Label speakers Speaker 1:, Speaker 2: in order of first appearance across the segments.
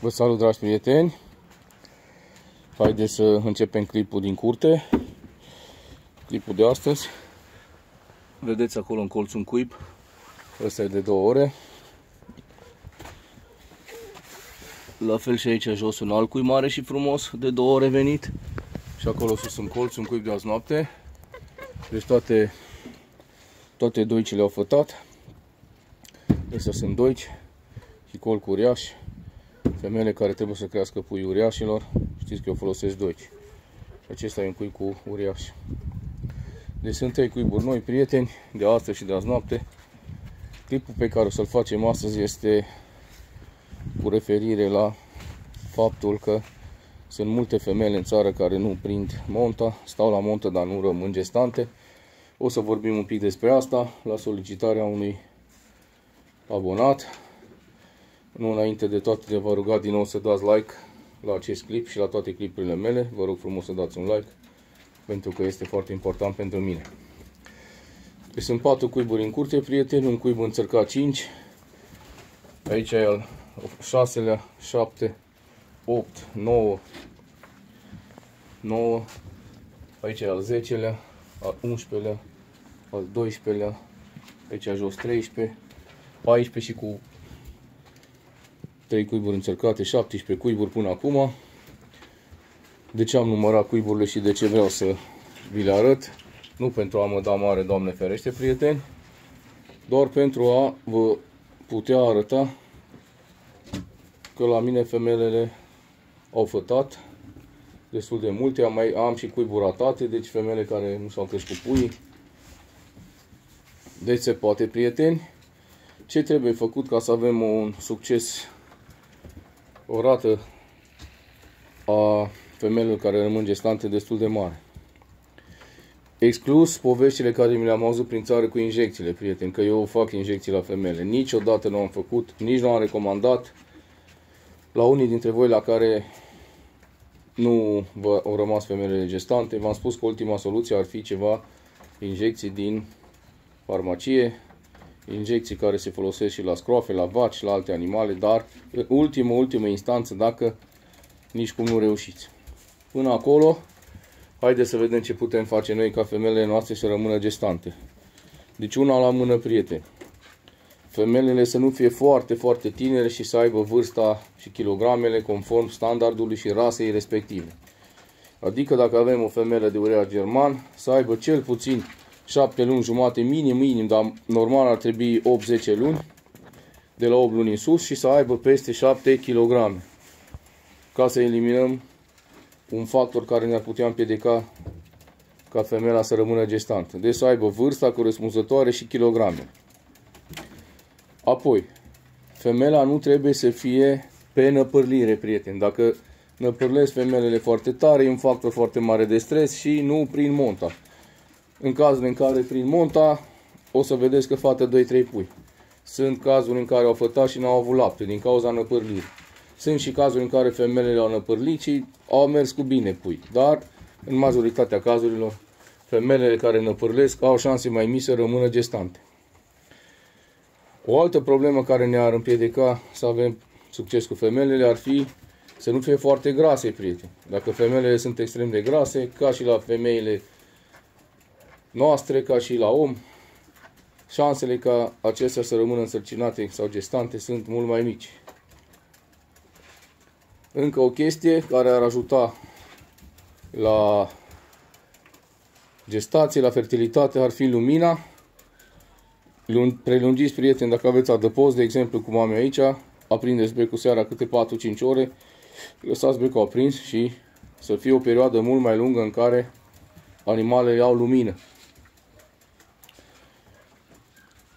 Speaker 1: Vă salut, dragi prieteni! Haideți să începem clipul din curte. Clipul de astăzi. Vedeți acolo în colț un cuib. Ăsta e de două ore. La fel și aici jos un alt cuib mare și frumos, de două ore venit. Și acolo sus în colț un cuib de azi noapte. Deci toate, toate doicile au fătat. Astea sunt doici și colc uriaș. Femeile care trebuie să crească pui uriașilor, știți că eu folosesc doici. Și acesta e un cui cu uriaș. Deci sunt trei cuiburi noi, prieteni, de astăzi și de azi noapte. Clipul pe care o să-l facem astăzi este cu referire la faptul că sunt multe femele în țară care nu prind monta, stau la montă, dar nu rămân gestante. O să vorbim un pic despre asta la solicitarea unui abonat. Nu înainte de toate de vă ruga din nou să dați like la acest clip și la toate clipurile mele. Vă rog frumos să dați un like pentru că este foarte important pentru mine. Deci sunt patru cuiburi în curte, prieteni, un cuib înțărcat 5. Aici e al 6-lea, 7, 8, 9, 9. Aici e al 10-lea, al 11-lea, al 12-lea, aici jos 13, 14 și cu 3 cuiburi încercate, 17 cuiburi până acum. De ce am numărat cuiburile și de ce vreau să vi le arăt? Nu pentru a mă da mare, Doamne ferește, prieteni, doar pentru a vă putea arăta că la mine femelele au fătat destul de multe, am, mai, am și cuiburi ratate, deci femele care nu s-au crescut pui. Deci se poate, prieteni. Ce trebuie făcut ca să avem un succes o rată a femeilor care rămân gestante destul de mare. Exclus poveștile care mi le-am auzit prin țară cu injecțiile, prieteni, că eu fac injecții la femele. Niciodată nu am făcut, nici nu am recomandat la unii dintre voi la care nu vă au rămas femelele gestante. V-am spus că ultima soluție ar fi ceva injecții din farmacie, injecții care se folosesc și la scroafe, la vaci și la alte animale, dar ultimă, ultimă instanță dacă nici cum nu reușiți. Până acolo, haideți să vedem ce putem face noi ca femelele noastre să rămână gestante. Deci una la mână, prieteni. Femelele să nu fie foarte, foarte tinere și să aibă vârsta și kilogramele conform standardului și rasei respective. Adică dacă avem o femelă de ureaș german, să aibă cel puțin 7 luni jumate minim, minim, dar normal ar trebui 8-10 luni, de la 8 luni în sus și să aibă peste 7 kg. Ca să eliminăm un factor care ne-ar putea împiedica ca femeia să rămână gestantă. Deci să aibă vârsta corespunzătoare și kilograme. Apoi, femeia nu trebuie să fie pe năpârlire, prieteni. Dacă năpârlesc femelele foarte tare, e un factor foarte mare de stres și nu prin monta. În cazul în care prin monta o să vedeți că fată 2-3 pui. Sunt cazuri în care au fătat și n-au avut lapte din cauza năpârlirii. Sunt și cazuri în care femelele au năpârlit și au mers cu bine pui. Dar, în majoritatea cazurilor, femelele care năpârlesc au șanse mai mici să rămână gestante. O altă problemă care ne-ar împiedica să avem succes cu femelele ar fi să nu fie foarte grase, prieteni. Dacă femelele sunt extrem de grase, ca și la femeile noastre, ca și la om, șansele ca acestea să rămână însărcinate sau gestante sunt mult mai mici. Încă o chestie care ar ajuta la gestație, la fertilitate, ar fi lumina. Prelungiți, prieteni, dacă aveți adăpost, de exemplu, cum am eu aici, aprindeți becul seara câte 4-5 ore, lăsați becul aprins și să fie o perioadă mult mai lungă în care animalele au lumină.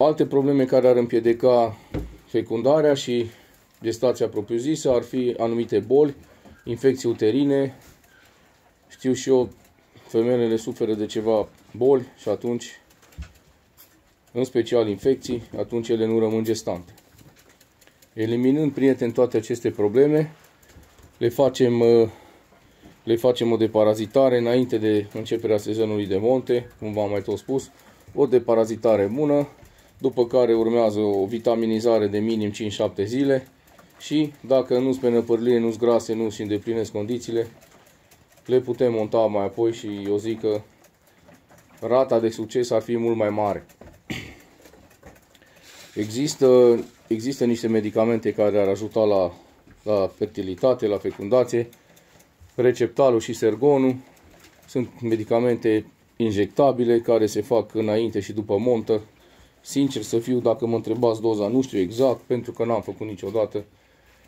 Speaker 1: Alte probleme care ar împiedica fecundarea și gestația propriu-zisă ar fi anumite boli, infecții uterine. Știu și eu, femelele suferă de ceva boli și atunci, în special infecții, atunci ele nu rămân gestante. Eliminând, prieteni, toate aceste probleme, le facem, uh, le facem o deparazitare înainte de începerea sezonului de monte, cum v-am mai tot spus, o deparazitare bună, după care urmează o vitaminizare de minim 5-7 zile și dacă nu-s pe năpărlie, nu-s grase, nu și îndeplinesc condițiile, le putem monta mai apoi și eu zic că rata de succes ar fi mult mai mare. Există, există niște medicamente care ar ajuta la, la fertilitate, la fecundație, receptalul și sergonul. Sunt medicamente injectabile care se fac înainte și după montă. Sincer să fiu, dacă mă întrebați doza, nu știu exact, pentru că n-am făcut niciodată.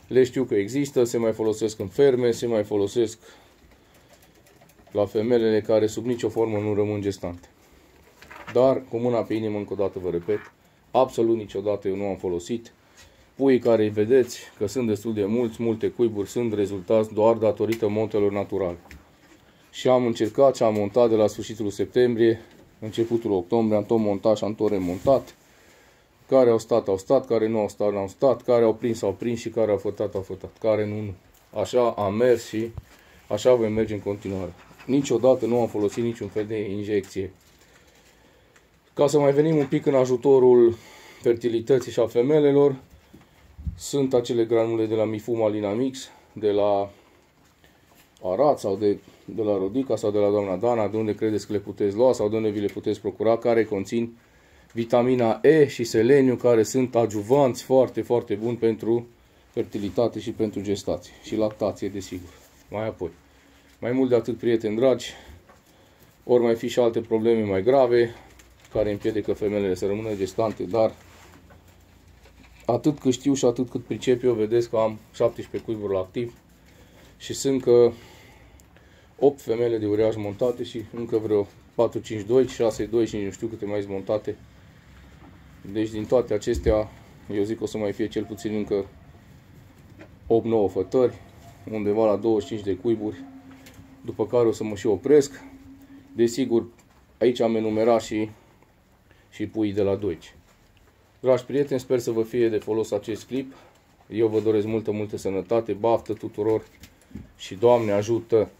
Speaker 1: Le știu că există, se mai folosesc în ferme, se mai folosesc la femelele care sub nicio formă nu rămân gestante. Dar, cu mâna pe inimă, încă o dată vă repet, absolut niciodată eu nu am folosit. Puii care îi vedeți că sunt destul de mulți, multe cuiburi, sunt rezultați doar datorită montelor naturale. Și am încercat și am montat de la sfârșitul septembrie, începutul octombrie, am tot montat și am tot remontat. Care au stat, au stat, care nu au stat, nu au stat, care au prins, au prins și care au fătat, au fătat, care nu, nu. Așa am mers și așa voi merge în continuare. Niciodată nu am folosit niciun fel de injecție. Ca să mai venim un pic în ajutorul fertilității și a femelelor, sunt acele granule de la Mifuma Linamix, de la Arat sau de, de la Rodica sau de la doamna Dana, de unde credeți că le puteți lua sau de unde vi le puteți procura, care conțin vitamina E și seleniu, care sunt adjuvanți foarte, foarte buni pentru fertilitate și pentru gestație și lactație, desigur. Mai apoi. Mai mult de atât, prieteni dragi, ori mai fi și alte probleme mai grave, care împiedică femelele să rămână gestante, dar atât cât știu și atât cât pricep eu, vedeți că am 17 cuiburi la activ și sunt că 8 femele de uriaș montate și încă vreo 4, 5, 2, 6, 2 și nu știu câte mai sunt montate. Deci din toate acestea, eu zic că o să mai fie cel puțin încă 8-9 fătări, undeva la 25 de cuiburi, după care o să mă și opresc. Desigur, aici am enumerat și și pui de la Deutsche. Dragi prieteni, sper să vă fie de folos acest clip. Eu vă doresc multă, multă sănătate, baftă tuturor și Doamne ajută!